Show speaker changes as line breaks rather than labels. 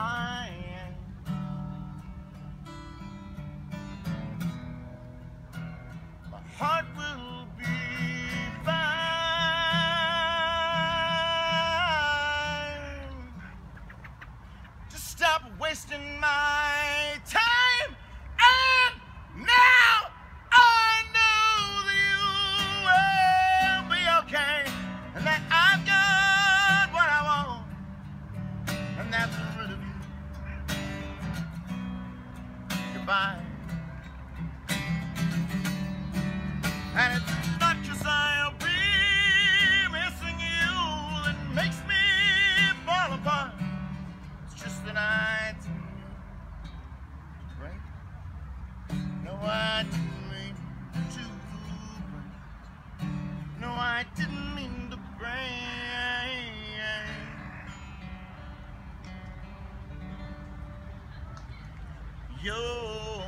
I am. My heart will be fine. Just stop wasting my time. by. And it's not just I'll be missing you that makes me fall apart. It's just the night right? No, I didn't mean to break. No, I didn't. Yo.